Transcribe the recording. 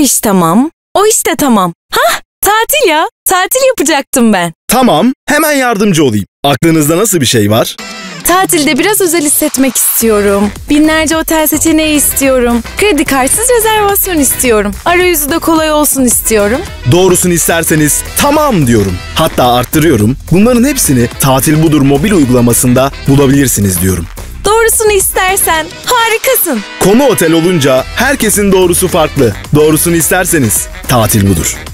iş tamam. O iş de tamam. Hah tatil ya. Tatil yapacaktım ben. Tamam, hemen yardımcı olayım. Aklınızda nasıl bir şey var? Tatilde biraz özel hissetmek istiyorum. Binlerce otel seçeneği istiyorum. Kredi kartsız rezervasyon istiyorum. Arayüzü de kolay olsun istiyorum. Doğrusunu isterseniz tamam diyorum. Hatta arttırıyorum. Bunların hepsini Tatil Budur mobil uygulamasında bulabilirsiniz diyorum. Doğrusunu istersen harikasın. Konu otel olunca herkesin doğrusu farklı. Doğrusunu isterseniz Tatil Budur.